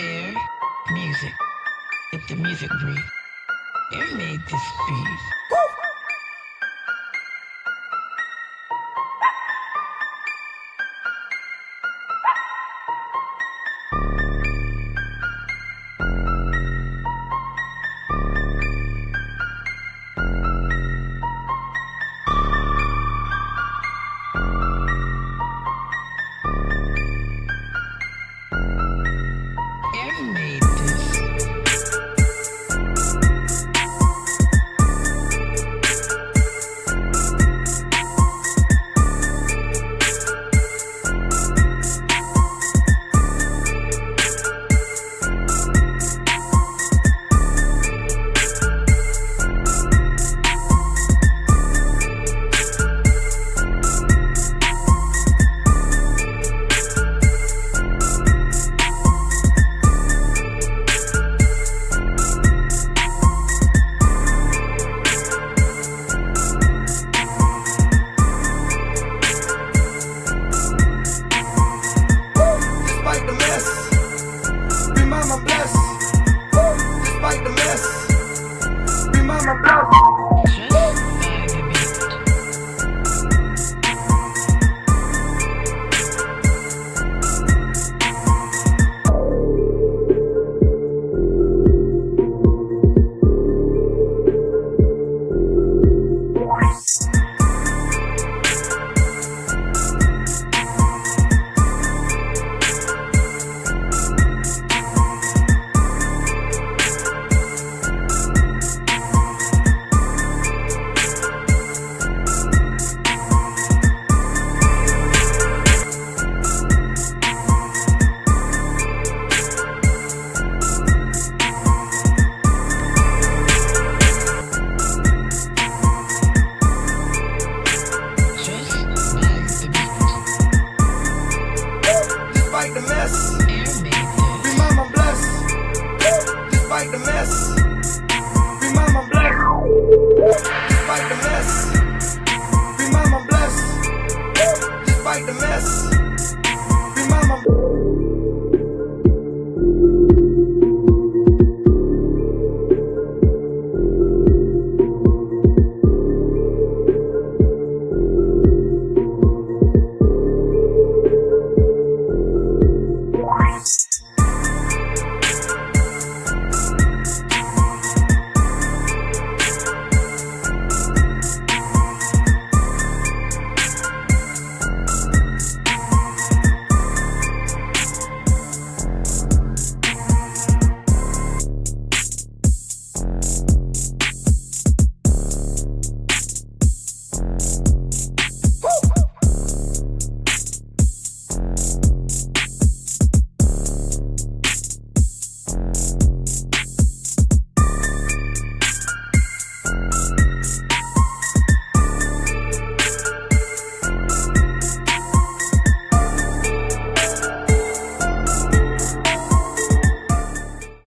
Air, music. Let the music breathe. Air made this beat. the mess. Be my proud.